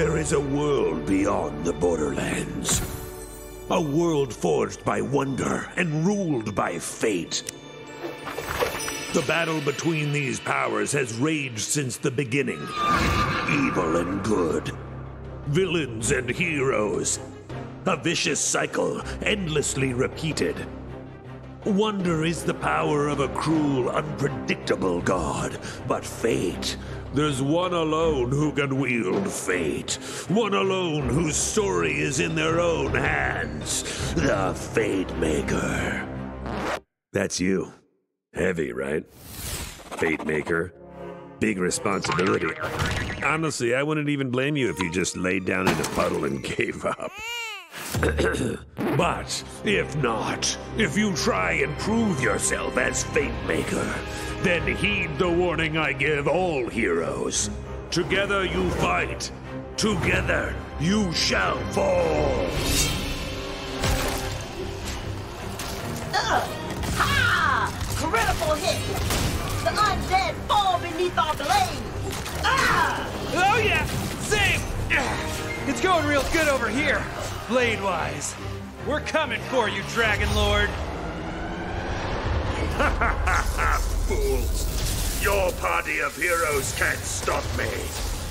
There is a world beyond the borderlands. A world forged by wonder and ruled by fate. The battle between these powers has raged since the beginning. Evil and good. Villains and heroes. A vicious cycle, endlessly repeated. Wonder is the power of a cruel, unpredictable god. But fate, there's one alone who can wield fate. One alone whose story is in their own hands. The Fate Maker. That's you. Heavy, right? Fate Maker. Big responsibility. Honestly, I wouldn't even blame you if you just laid down in a puddle and gave up. but if not, if you try and prove yourself as Fate Maker, then heed the warning I give all heroes. Together you fight. Together you shall fall. Ugh! Ha! Critical hit! The undead fall beneath our blade! Ah! Oh yeah! Same! It's going real good over here, blade-wise. We're coming for you, Dragon Lord. Fools! Your party of heroes can't stop me.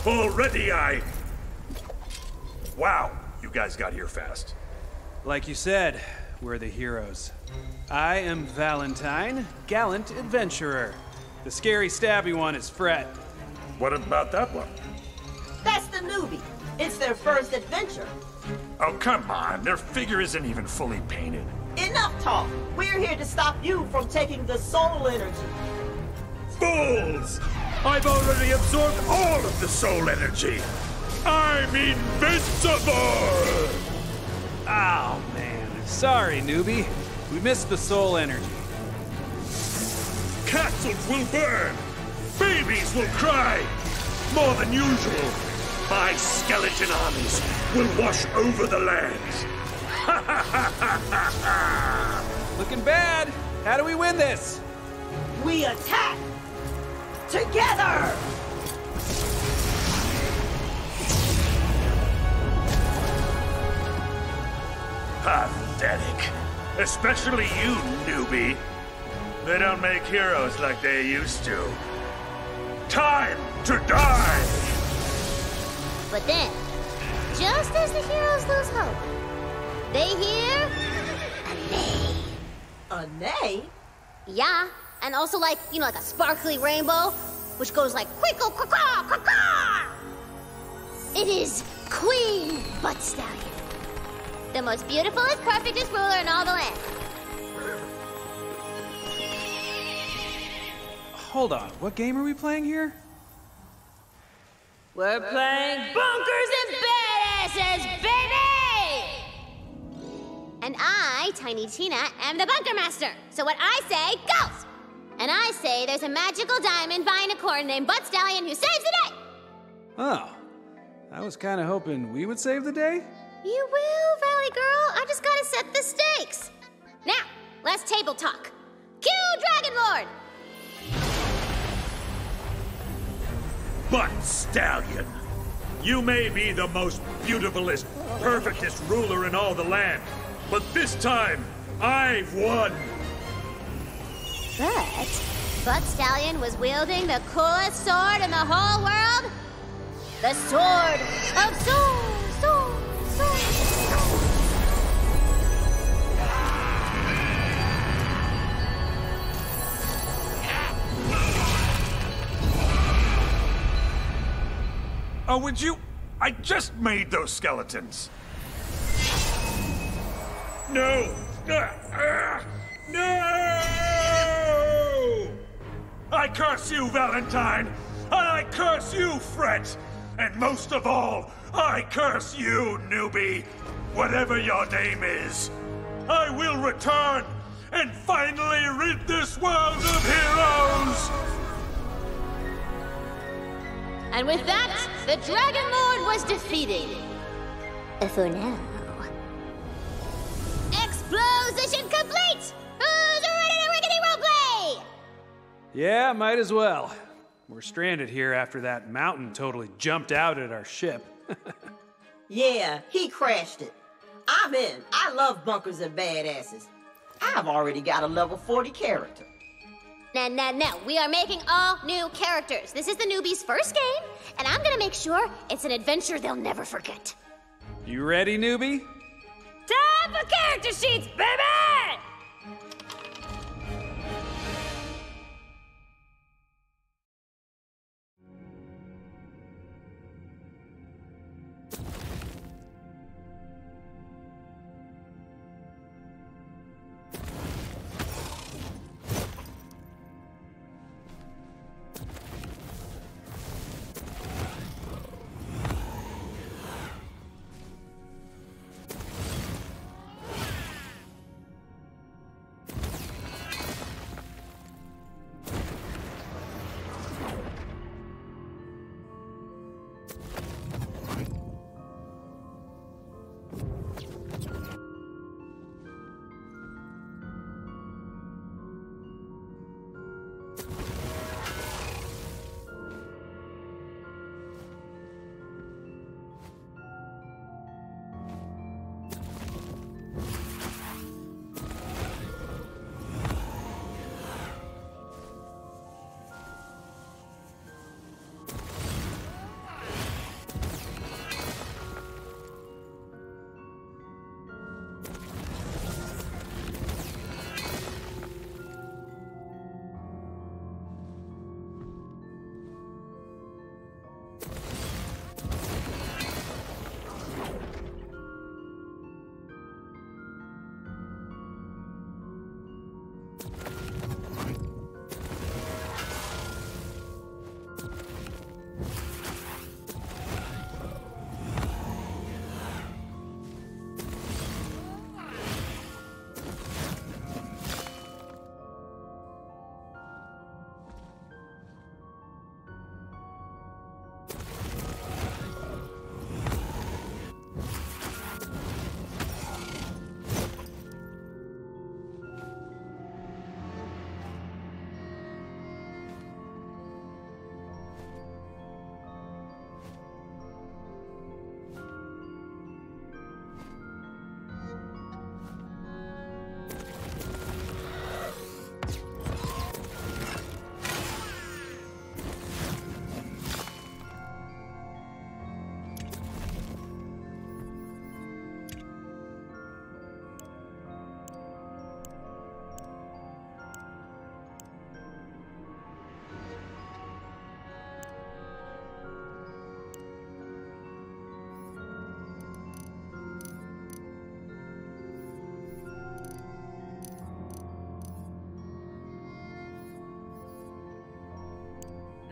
Already I. Wow, you guys got here fast. Like you said, we're the heroes. I am Valentine, gallant adventurer. The scary stabby one is Frette. What about that one? That's the newbie. It's their first adventure. Oh, come on. Their figure isn't even fully painted. Enough talk. We're here to stop you from taking the soul energy. Fools! I've already absorbed all of the soul energy. I'm invincible! Oh man, sorry, newbie. We missed the soul energy. Castles will burn. Babies will cry. More than usual. My skeleton armies will wash over the lands. Looking bad. How do we win this? We attack! Together! Pathetic. Especially you, newbie. They don't make heroes like they used to. Time to die! But then, just as the heroes lose hope, they hear a neigh. A nay? Yeah, and also like, you know, like a sparkly rainbow, which goes like quickle quack quack quack. It is Queen Butt Stallion. The most beautiful and perfectest ruler in all the land. Hold on, what game are we playing here? We're playing Bunkers and Badasses, baby! And I, Tiny Tina, am the Bunker Master. So what I say goes! And I say there's a magical diamond vinicorn named Butt Stallion who saves the day! Oh, I was kind of hoping we would save the day. You will, Valley Girl. I just gotta set the stakes. Now, let's table talk. Cue Dragon Lord! Butt, Stallion, you may be the most beautifulest, perfectest ruler in all the land, but this time, I've won! But Butt Stallion was wielding the coolest sword in the whole world. The Sword of Sword, Oh, would you? I just made those skeletons. No! Ah, ah, no! I curse you, Valentine! I curse you, Frette! And most of all, I curse you, newbie! Whatever your name is, I will return and finally rid this world of heroes! And with that, the Dragon Lord was defeated. For now. Explosion complete! Who's ready to rickety roleplay? Yeah, might as well. We're stranded here after that mountain totally jumped out at our ship. Yeah, he crashed it. I'm in. I love bunkers and badasses. I've already got a level 40 character. No, no, no. We are making all new characters. This is the newbies' first game, and I'm gonna make sure it's an adventure they'll never forget. You ready, newbie? Time for character sheets, baby!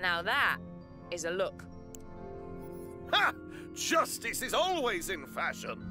Now that is a look. Ha! Justice is always in fashion.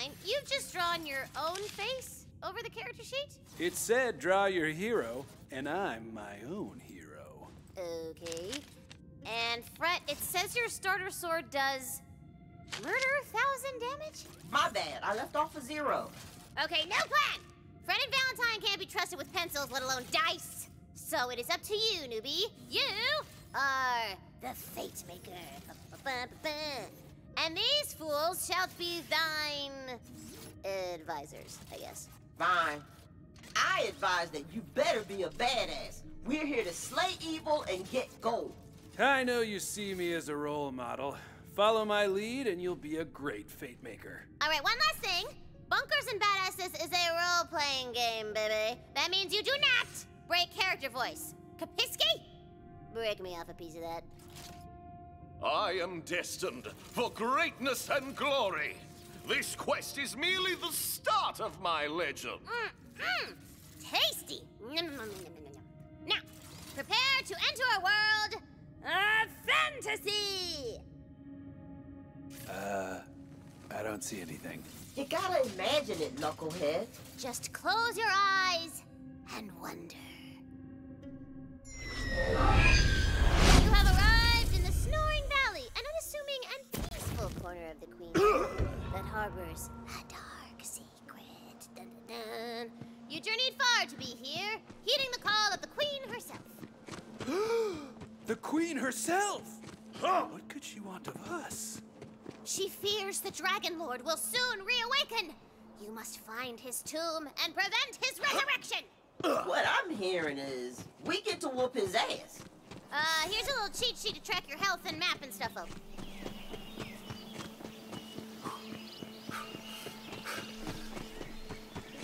Valentine, you've just drawn your own face over the character sheet? It said draw your hero, and I'm my own hero. Okay. And Fret, it says your starter sword does murder thousand damage? My bad, I left off a zero. Okay, no plan! Fred and Valentine can't be trusted with pencils, let alone dice. So it is up to you, newbie. You are the Fate Maker. Ba-ba-ba-ba. And these fools shall be thine advisors, I guess. Fine. I advise that you better be a badass. We're here to slay evil and get gold. I know you see me as a role model. Follow my lead, and you'll be a great fate maker. All right, one last thing. Bunkers and Badasses is a role-playing game, baby. That means you do not break character voice. Kapiski? Break me off a piece of that. I am destined for greatness and glory. This quest is merely the start of my legend. Mm, mm, tasty. Now, prepare to enter a world of fantasy. Uh, I don't see anything. You gotta imagine it, knucklehead. Just close your eyes and wonder. Corner of the Queen that harbors a dark secret. Dun, dun, dun. You journeyed far to be here, heeding the call of the Queen herself. The Queen herself! What could she want of us? She fears the Dragon Lord will soon reawaken. You must find his tomb and prevent his resurrection. What I'm hearing is we get to whoop his ass. Uh, here's a little cheat sheet to track your health and map and stuff up.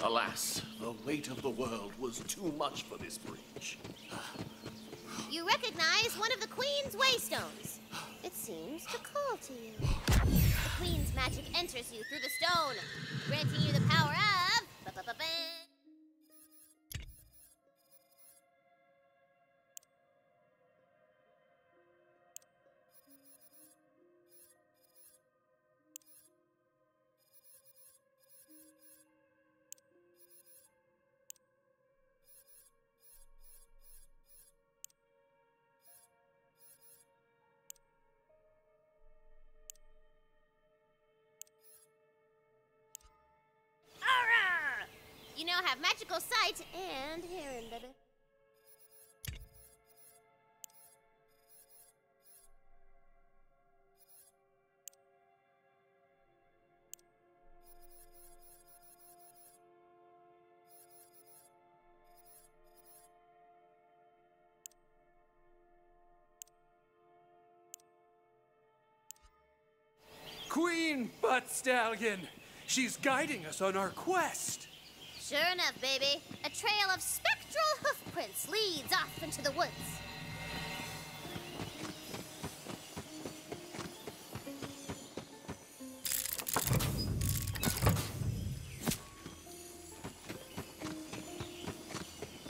Alas, the weight of the world was too much for this breach. You recognize one of the Queen's waystones. It seems to call to you. The Queen's magic enters you through the stone, granting you the power of. Have magical sight and hearing, baby. Queen Butt Stallion! She's guiding us on our quest! Sure enough, baby. A trail of spectral hoofprints leads off into the woods.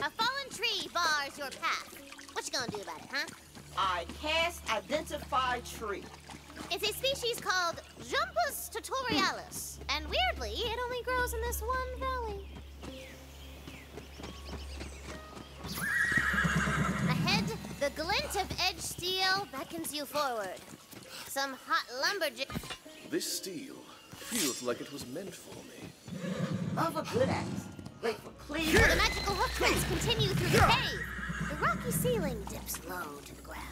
A fallen tree bars your path. What you gonna do about it, huh? I cast identify tree. It's a species called Jumpus tutorialis, and weirdly, it only grows in this one valley. Glint of edge steel beckons you forward. Some hot lumberjack. This steel feels like it was meant for me. Love a good axe. Great for cleaning. The magical hoofprints continue through the cave. The rocky ceiling dips low to the ground.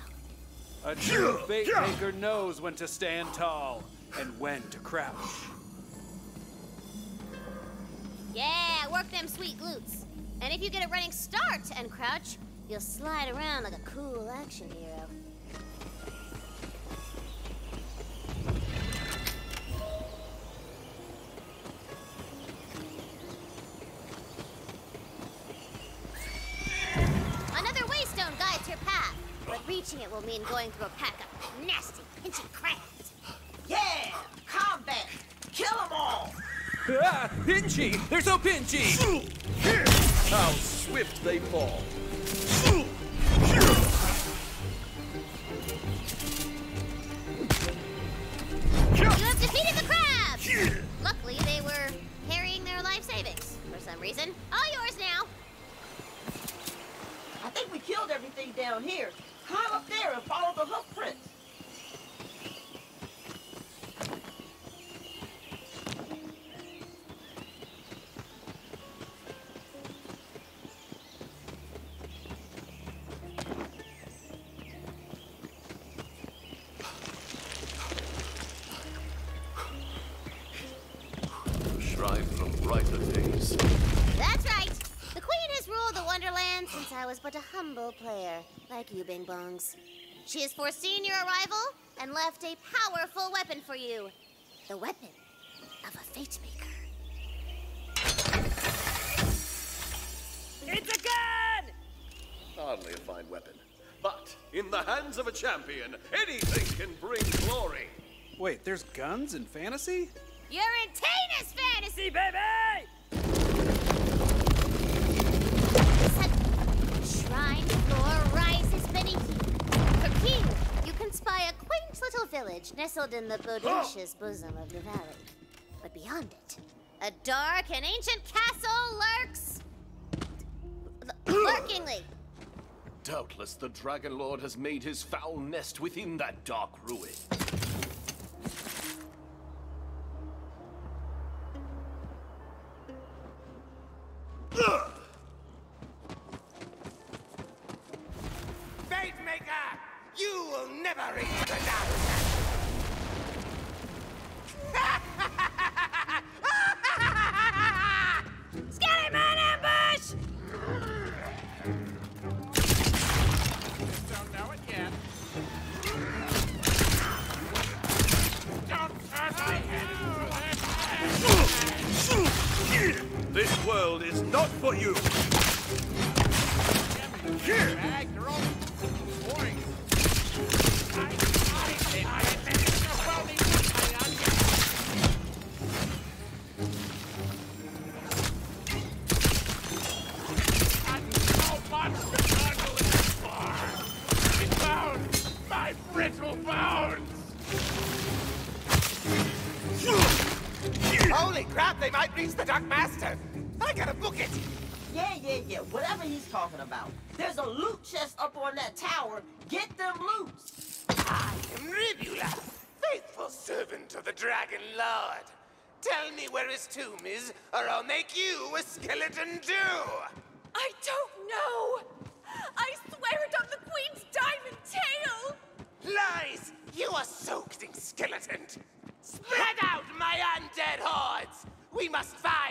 A true fate maker knows when to stand tall and when to crouch. Yeah, work them sweet glutes. And if you get a running start and crouch, you'll slide around like a cool action hero. Another waystone guides your path, but reaching it will mean going through a pack of nasty, pinchy crabs. Yeah! Combat! Kill them all! Ah! Pinchy! They're so Pinchy! How swift they fall. defeated the crab! Luckily, they were carrying their life savings for some reason. All yours now. I think we killed everything down here. Climb up there and follow the hoof prints. You, She has foreseen your arrival and left a powerful weapon for you. The weapon of a Fate Maker. It's a gun! Hardly a fine weapon. But in the hands of a champion, anything can bring glory. Wait, there's guns in fantasy? You're in Tina's fantasy, baby! Spy a quaint little village nestled in the bodacious bosom of the valley. But beyond it, a dark and ancient castle lurks. lurkingly. Doubtless the Dragon Lord has made his foul nest within that dark ruin. Not for you! Bag, skeleton do? I don't know! I swear it on the Queen's diamond tail! Lies! You are soaked in skeleton. Spread out, my undead hordes. We must find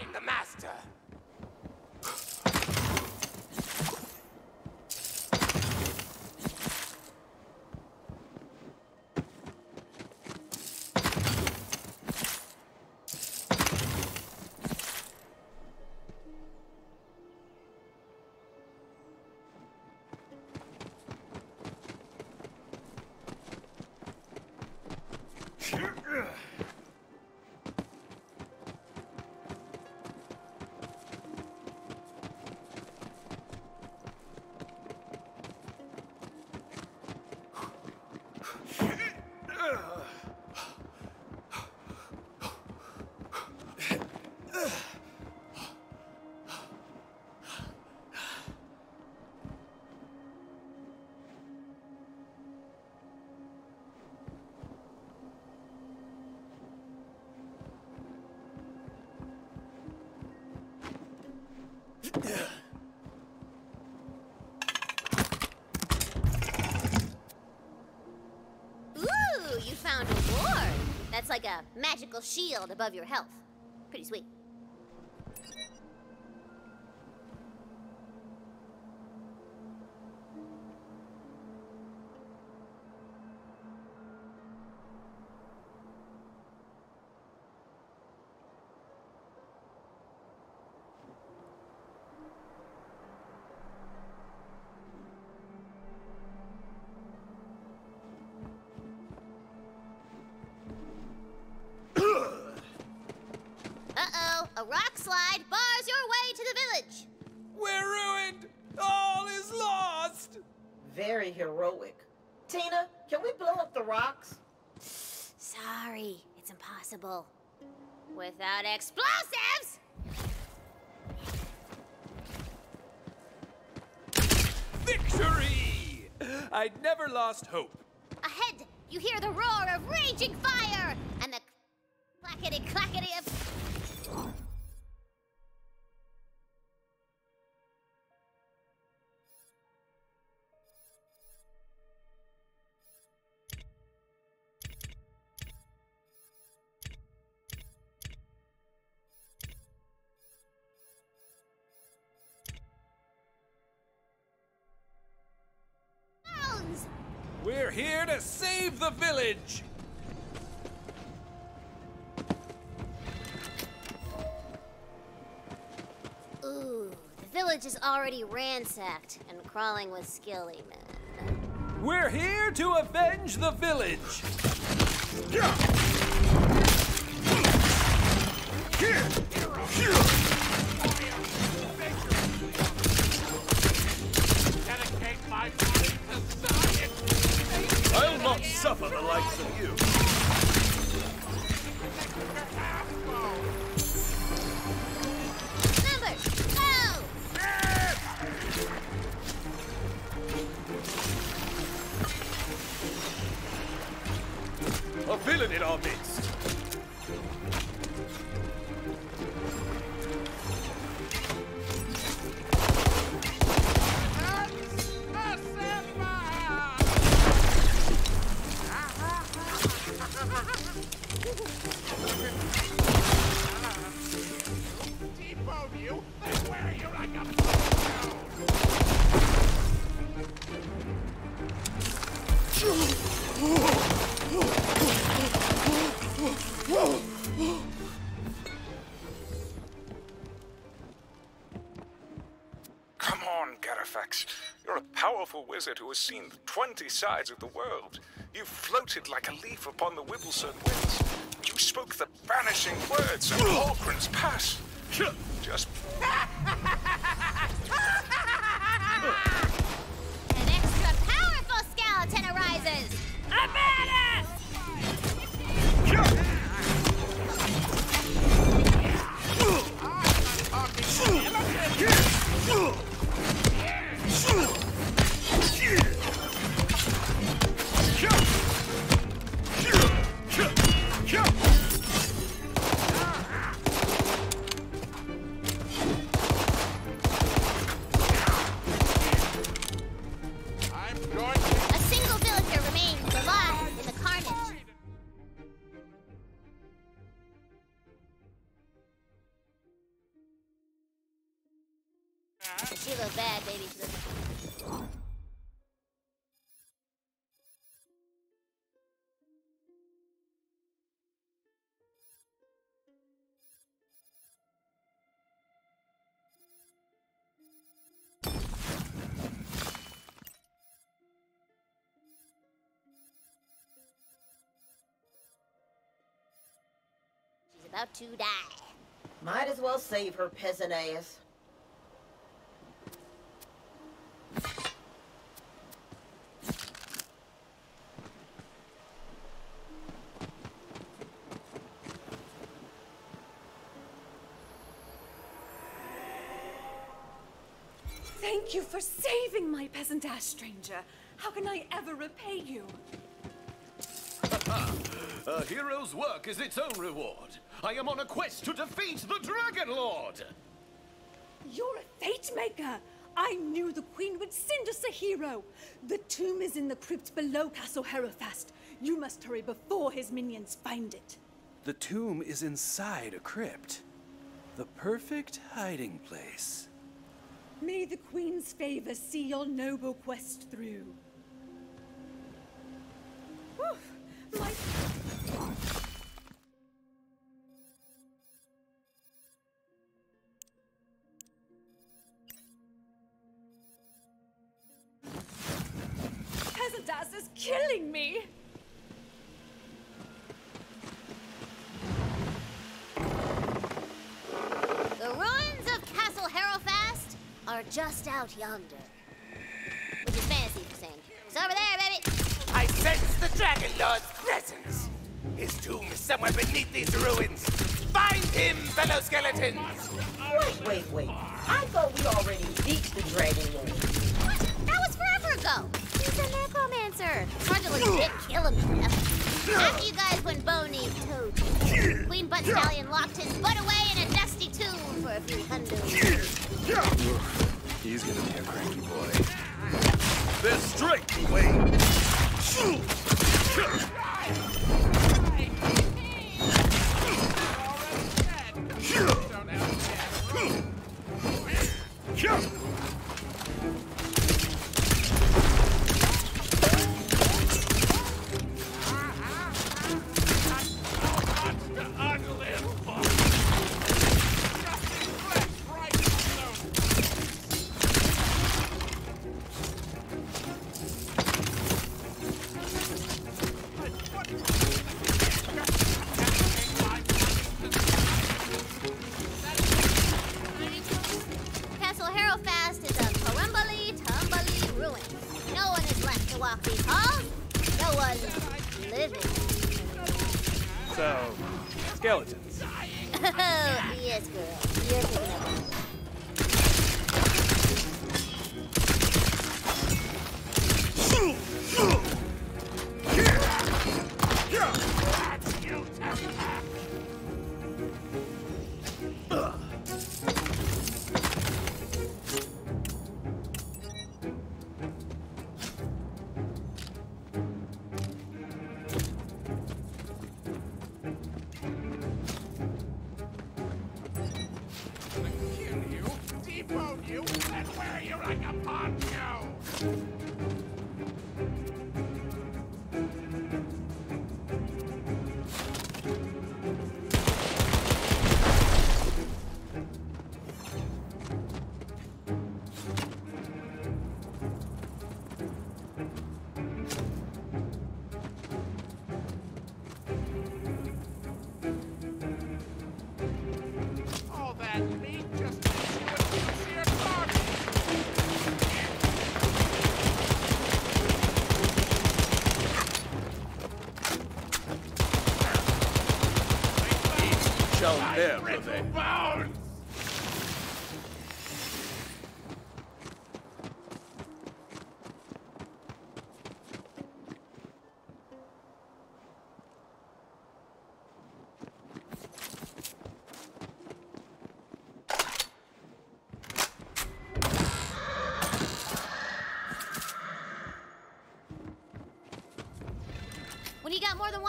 That's like a magical shield above your health. A slide bars your way to the village. We're ruined! All is lost! Very heroic. Tina, can we blow up the rocks? Sorry, it's impossible. Without explosives! Victory! I'd never lost hope. Ahead, you hear the roar of raging fire and the clackety clackety of. Save the village! Ooh, the village is already ransacked and crawling with skilly men. We're here to avenge the village! I'll has seen the 20 sides of the world. You floated like a leaf upon the Wibblestone winds. You spoke the banishing words of Hallgrim's Pass. Just about to die. Might as well save her peasant ass. Thank you for saving my peasant ass, stranger. How can I ever repay you? Ah, a hero's work is its own reward. I am on a quest to defeat the Dragon Lord. You're a fate maker. I knew the queen would send us a hero. The tomb is in the crypt below Castle Herofast. You must hurry before his minions find it. The tomb is inside a crypt. The perfect hiding place. May the queen's favor see your noble quest through. Whew, my is killing me. The ruins of Castle Herofast are just out yonder. Which is fancy for saying. It's over there, baby. I sense the Dragon Lord's presence. His tomb is somewhere beneath these ruins. Find him, fellow skeletons! Wait, wait, wait. I thought we already beat the Dragon Lord. What? That was forever ago. He's in that answer. It's hard to legit kill him to. After you guys went bony toad, Queen Butt Stallion locked his butt away in a dusty tomb for a few hundred years. He's gonna be a cranky boy. They're straight away. Ugh!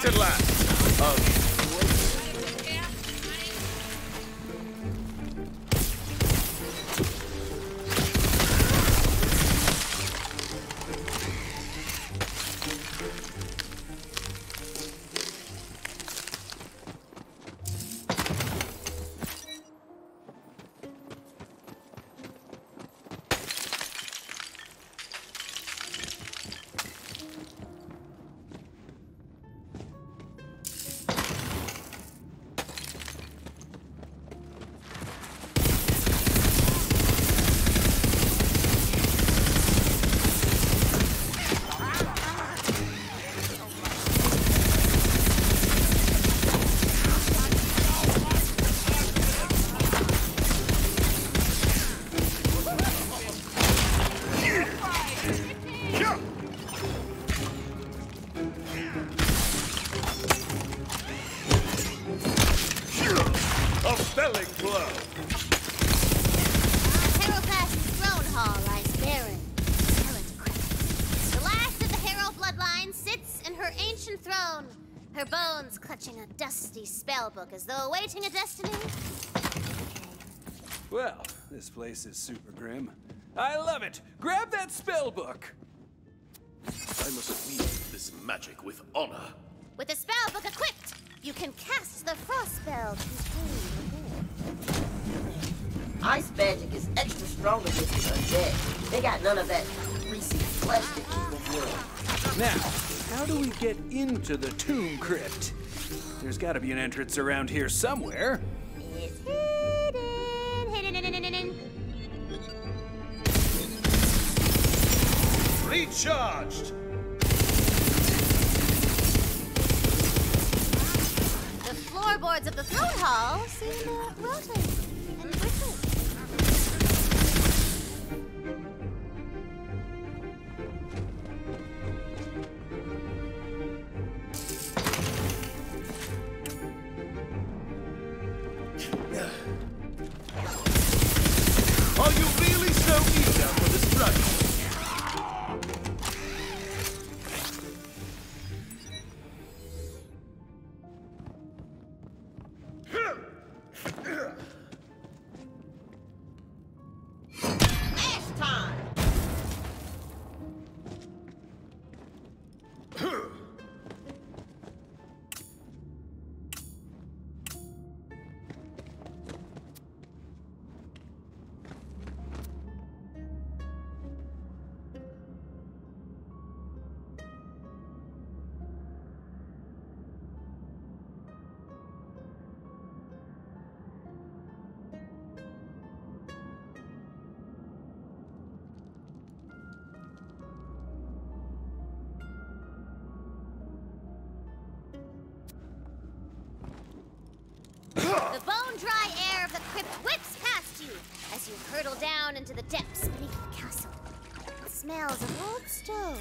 Satan land. Spellbook as though awaiting a destiny. Well, this place is super grim. I love it! Grab that spell book! I must wield this magic with honor. With the spellbook equipped, you can cast the frost spell contained within. Ice magic is extra strong against the undead. They got none of that greasy flesh that keep them warm. Now, how do we get into the tomb crypt? There's gotta be an entrance around here somewhere. It's hidden, hidden, hidden, hidden, hidden. Recharged! The floorboards of the throne hall seem to rotate as down into the depths beneath the castle. It smells of old stone.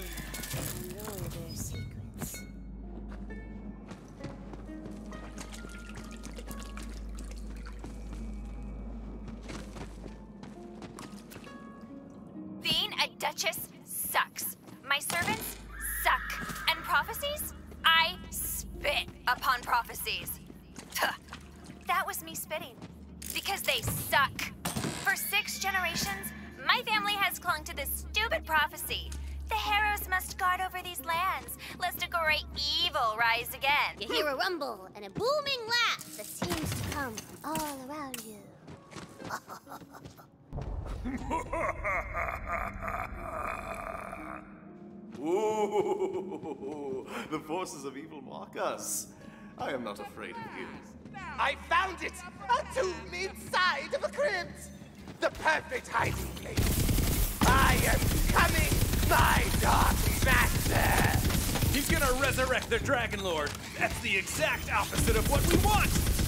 Come all around you. Ooh, the forces of evil mock us. I am not afraid of you. I found it! A tomb inside of a crypt! The perfect hiding place! I am coming, my dark master! He's gonna resurrect the Dragon Lord. That's the exact opposite of what we want.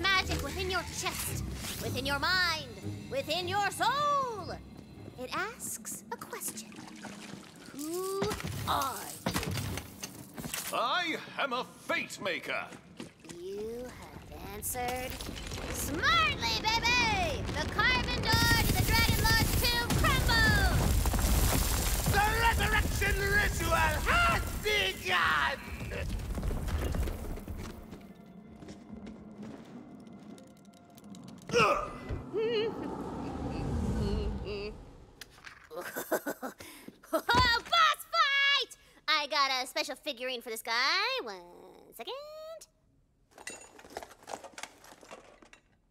Magic within your chest, within your mind, within your soul. It asks a question. Who are you? I am a Fatemaker. you? Have answered smartly, baby! The carven door to the Dragon Lord's tomb crumbles! The resurrection ritual has begun! Figurine for this guy. One second.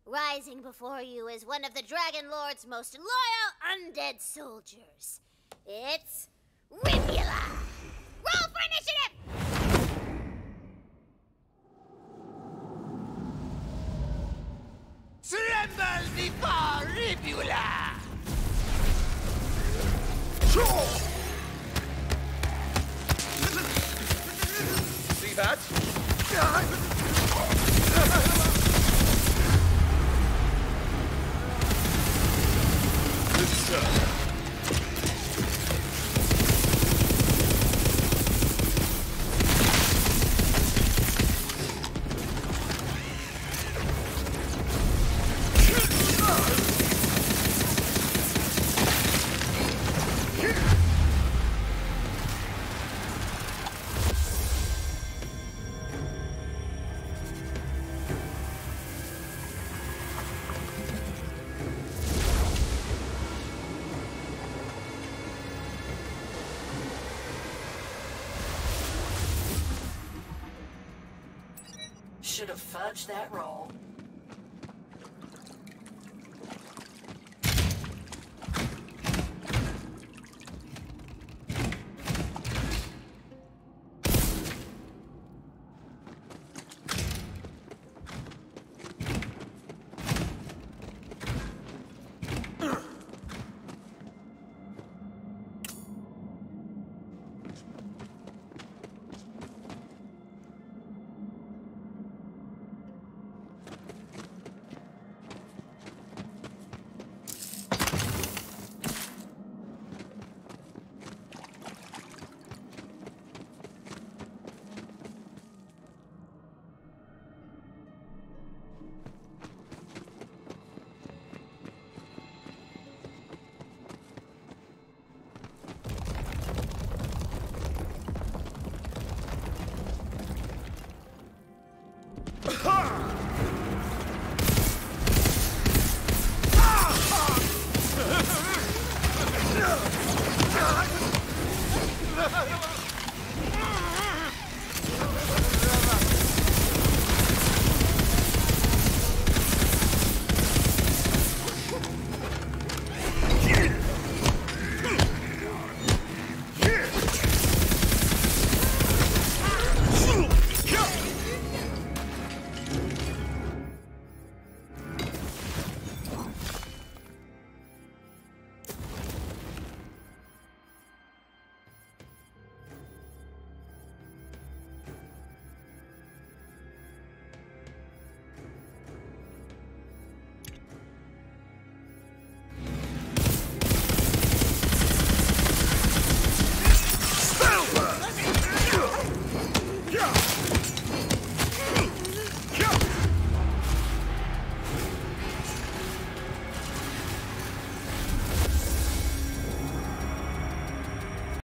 Rising before you is one of the Dragon Lord's most loyal undead soldiers. It's Ribula! Roll for initiative! Tremble before Ribula! See that? Good sir. Should have fudged that roll.